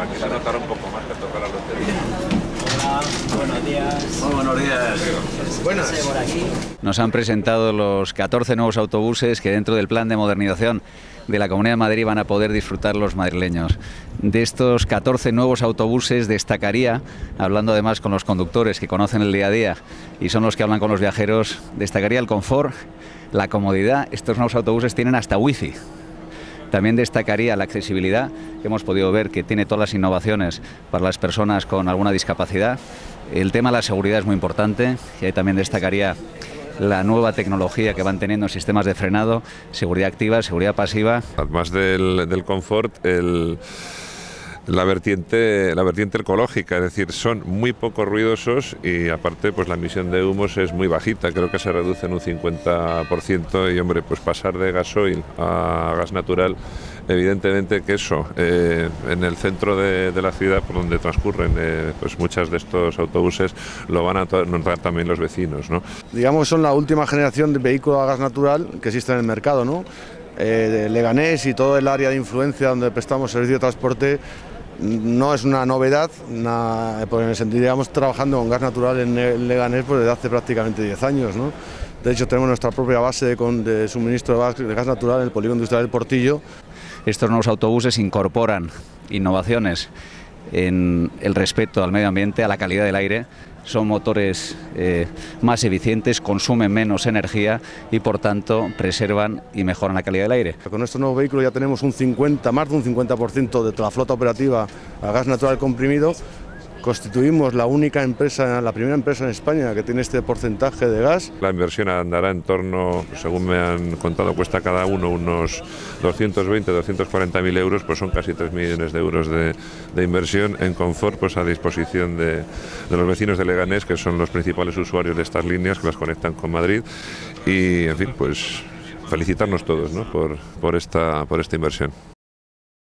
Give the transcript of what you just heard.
Aquí se notará un poco más que toca la lotería. Hola, buenos días. Muy buenos días. Buenas. Nos han presentado los 14 nuevos autobuses que dentro del plan de modernización de la Comunidad de Madrid van a poder disfrutar los madrileños. De estos 14 nuevos autobuses destacaría, hablando además con los conductores que conocen el día a día y son los que hablan con los viajeros, destacaría el confort, la comodidad. Estos nuevos autobuses tienen hasta wifi. También destacaría la accesibilidad, que hemos podido ver que tiene todas las innovaciones para las personas con alguna discapacidad. El tema de la seguridad es muy importante y ahí también destacaría la nueva tecnología que van teniendo sistemas de frenado, seguridad activa, seguridad pasiva. Además del, del confort, el la vertiente, la vertiente ecológica, es decir, son muy poco ruidosos y aparte pues la emisión de humos es muy bajita, creo que se reduce en un 50% y hombre, pues pasar de gasoil a gas natural, evidentemente que eso, eh, en el centro de, la ciudad por donde transcurren eh, pues muchas de estos autobuses lo van a notar también los vecinos. ¿no? Digamos, son la última generación de vehículos a gas natural que existe en el mercado, ¿no? Eh, Leganés y todo el área de influencia donde prestamos servicio de transporte no es una novedad, porque en el sentido, digamos, trabajando con gas natural en Leganés pues, desde hace prácticamente 10 años. ¿no? De hecho, tenemos nuestra propia base de, suministro de gas, natural en el polígono industrial del Portillo. Estos nuevos autobuses incorporan innovaciones en el respeto al medio ambiente, a la calidad del aire. Son motores eh, más eficientes, consumen menos energía y por tanto preservan y mejoran la calidad del aire. Con estos nuevos vehículos ya tenemos un 50, más de un 50% de la flota operativa a gas natural comprimido Constituimos la única empresa, la primera empresa en España que tiene este porcentaje de gas. La inversión andará en torno, según me han contado, cuesta cada uno unos 220, 240 mil euros, pues son casi 3 millones de euros de, inversión en confort pues a disposición de, los vecinos de Leganés, que son los principales usuarios de estas líneas que las conectan con Madrid. Y, en fin, pues felicitarnos todos por, esta inversión.